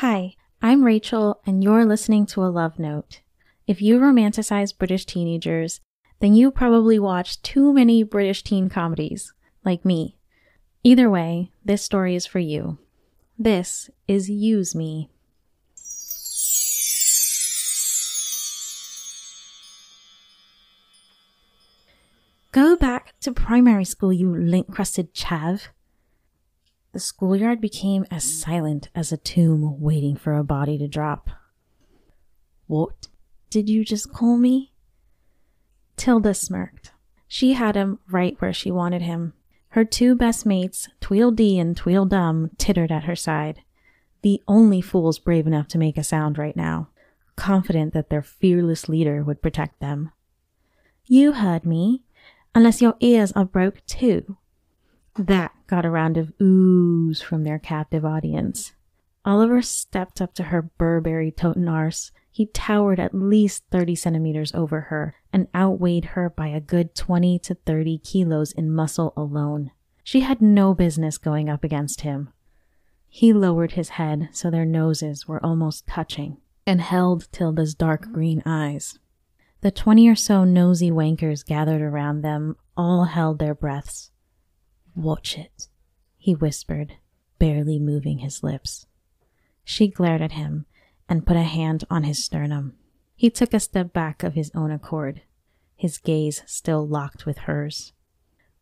Hi, I'm Rachel, and you're listening to a love note. If you romanticize British teenagers, then you probably watch too many British teen comedies, like me. Either way, this story is for you. This is Use Me. Go back to primary school, you lint crusted chav. The schoolyard became as silent as a tomb waiting for a body to drop. What did you just call me? Tilda smirked. She had him right where she wanted him. Her two best mates, Tweedledee and Tweedledum, tittered at her side. The only fools brave enough to make a sound right now, confident that their fearless leader would protect them. You heard me, unless your ears are broke too. That got a round of oohs from their captive audience. Oliver stepped up to her Burberry totin' arse. He towered at least 30 centimeters over her and outweighed her by a good 20 to 30 kilos in muscle alone. She had no business going up against him. He lowered his head so their noses were almost touching and held Tilda's dark green eyes. The 20 or so nosy wankers gathered around them all held their breaths. Watch it, he whispered, barely moving his lips. She glared at him and put a hand on his sternum. He took a step back of his own accord, his gaze still locked with hers.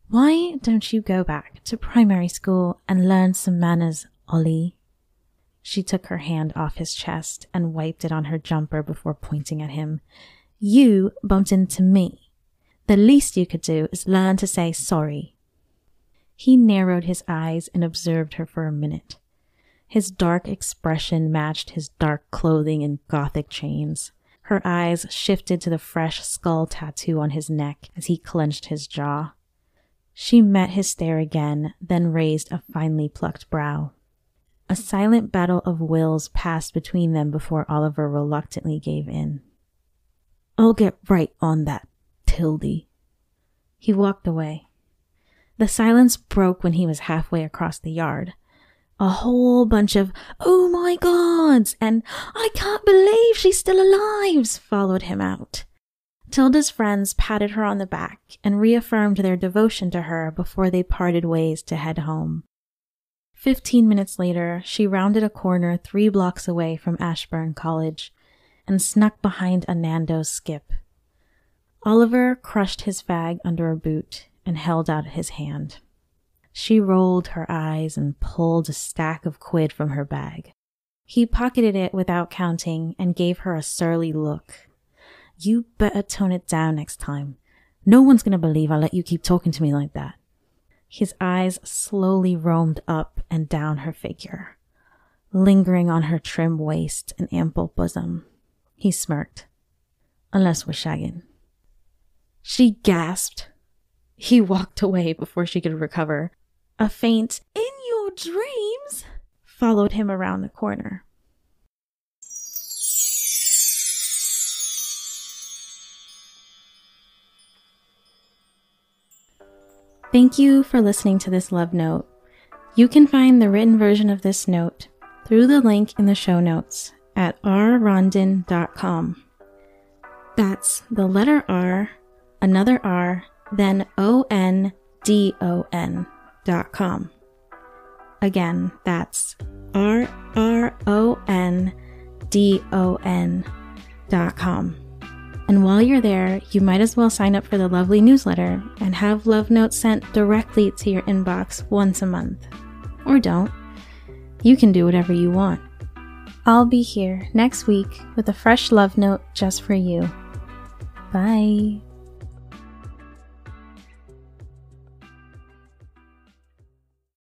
Why don't you go back to primary school and learn some manners, Ollie? She took her hand off his chest and wiped it on her jumper before pointing at him. You bumped into me. The least you could do is learn to say sorry. He narrowed his eyes and observed her for a minute. His dark expression matched his dark clothing and gothic chains. Her eyes shifted to the fresh skull tattoo on his neck as he clenched his jaw. She met his stare again, then raised a finely plucked brow. A silent battle of wills passed between them before Oliver reluctantly gave in. I'll get right on that, Tildy. He walked away. The silence broke when he was halfway across the yard a whole bunch of, oh my gods, and I can't believe she's still alive followed him out. Tilda's friends patted her on the back and reaffirmed their devotion to her before they parted ways to head home. Fifteen minutes later, she rounded a corner three blocks away from Ashburn College and snuck behind a Nando's skip. Oliver crushed his fag under a boot and held out his hand. She rolled her eyes and pulled a stack of quid from her bag. He pocketed it without counting and gave her a surly look. You better tone it down next time. No one's gonna believe I let you keep talking to me like that. His eyes slowly roamed up and down her figure, lingering on her trim waist and ample bosom. He smirked. Unless we're shagging. She gasped. He walked away before she could recover, a faint, in your dreams, followed him around the corner. Thank you for listening to this love note. You can find the written version of this note through the link in the show notes at rrondon.com. That's the letter R, another R, then O N D O N dot com. Again, that's R R O N D O N dot com. And while you're there, you might as well sign up for the lovely newsletter and have love notes sent directly to your inbox once a month. Or don't. You can do whatever you want. I'll be here next week with a fresh love note just for you. Bye.